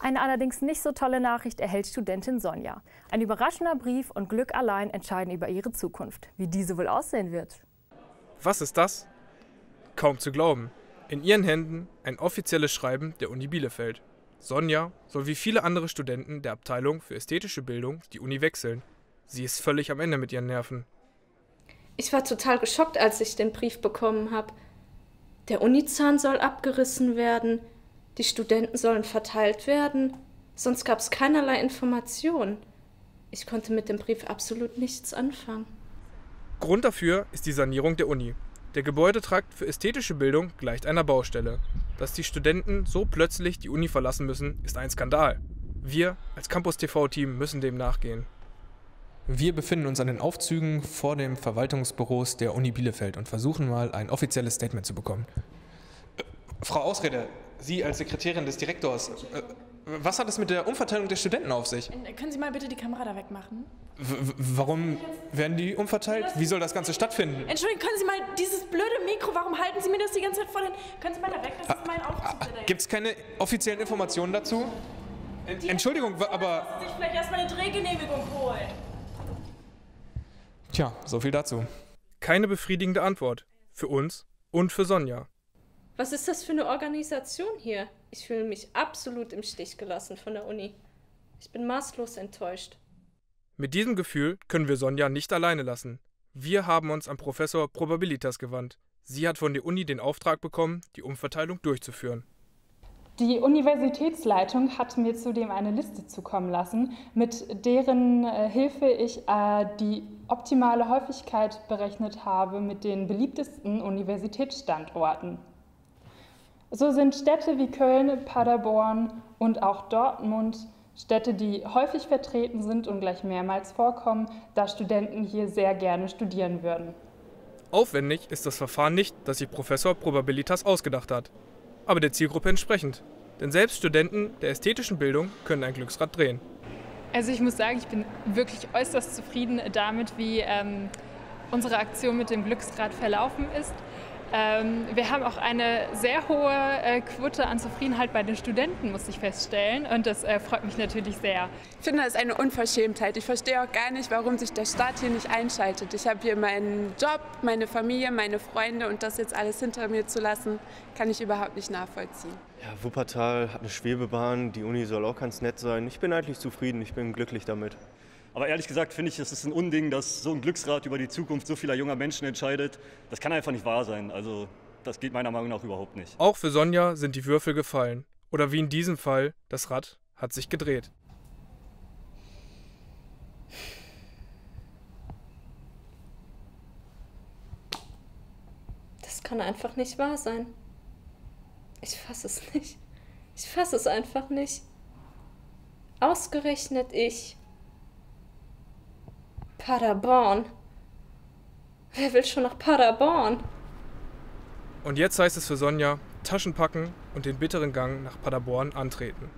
Eine allerdings nicht so tolle Nachricht erhält Studentin Sonja. Ein überraschender Brief und Glück allein entscheiden über ihre Zukunft. Wie diese wohl aussehen wird. Was ist das? Kaum zu glauben. In ihren Händen ein offizielles Schreiben der Uni Bielefeld. Sonja soll wie viele andere Studenten der Abteilung für ästhetische Bildung die Uni wechseln. Sie ist völlig am Ende mit ihren Nerven. Ich war total geschockt, als ich den Brief bekommen habe. Der Unizahn soll abgerissen werden, die Studenten sollen verteilt werden, sonst gab es keinerlei Informationen. Ich konnte mit dem Brief absolut nichts anfangen. Grund dafür ist die Sanierung der Uni. Der Gebäudetrakt für ästhetische Bildung gleicht einer Baustelle. Dass die Studenten so plötzlich die Uni verlassen müssen, ist ein Skandal. Wir als Campus TV-Team müssen dem nachgehen. Wir befinden uns an den Aufzügen vor dem Verwaltungsbüros der Uni Bielefeld und versuchen mal ein offizielles Statement zu bekommen. Äh, Frau Ausrede, Sie als Sekretärin des Direktors, äh, was hat es mit der Umverteilung der Studenten auf sich? Äh, können Sie mal bitte die Kamera da wegmachen? W warum werden die umverteilt? Wie soll das Ganze stattfinden? Entschuldigung, können Sie mal dieses blöde Mikro, warum halten Sie mir das die ganze Zeit vor den... Können Sie mal da weg, das ist mein Aufzug. Ah, Gibt es keine offiziellen Informationen dazu? Entschuldigung, aber... Ich vielleicht erstmal eine Drehgenehmigung holen. Tja, so viel dazu. Keine befriedigende Antwort. Für uns und für Sonja. Was ist das für eine Organisation hier? Ich fühle mich absolut im Stich gelassen von der Uni. Ich bin maßlos enttäuscht. Mit diesem Gefühl können wir Sonja nicht alleine lassen. Wir haben uns an Professor Probabilitas gewandt. Sie hat von der Uni den Auftrag bekommen, die Umverteilung durchzuführen. Die Universitätsleitung hat mir zudem eine Liste zukommen lassen, mit deren äh, Hilfe ich äh, die optimale Häufigkeit berechnet habe mit den beliebtesten Universitätsstandorten. So sind Städte wie Köln, Paderborn und auch Dortmund Städte, die häufig vertreten sind und gleich mehrmals vorkommen, da Studenten hier sehr gerne studieren würden. Aufwendig ist das Verfahren nicht, das sich Professor Probabilitas ausgedacht hat, aber der Zielgruppe entsprechend. Denn selbst Studenten der ästhetischen Bildung können ein Glücksrad drehen. Also ich muss sagen, ich bin wirklich äußerst zufrieden damit, wie ähm, unsere Aktion mit dem Glücksrad verlaufen ist. Ähm, wir haben auch eine sehr hohe äh, Quote an Zufriedenheit bei den Studenten, muss ich feststellen. Und das äh, freut mich natürlich sehr. Ich finde, das ist eine Unverschämtheit. Ich verstehe auch gar nicht, warum sich der Staat hier nicht einschaltet. Ich habe hier meinen Job, meine Familie, meine Freunde und das jetzt alles hinter mir zu lassen, kann ich überhaupt nicht nachvollziehen. Ja, Wuppertal hat eine Schwebebahn, die Uni soll auch ganz nett sein. Ich bin eigentlich zufrieden, ich bin glücklich damit. Aber ehrlich gesagt finde ich, es ist ein Unding, dass so ein Glücksrat über die Zukunft so vieler junger Menschen entscheidet. Das kann einfach nicht wahr sein. Also das geht meiner Meinung nach überhaupt nicht. Auch für Sonja sind die Würfel gefallen. Oder wie in diesem Fall, das Rad hat sich gedreht. Das kann einfach nicht wahr sein. Ich fasse es nicht. Ich fasse es einfach nicht. Ausgerechnet ich. Paderborn. Wer will schon nach Paderborn? Und jetzt heißt es für Sonja, Taschen packen und den bitteren Gang nach Paderborn antreten.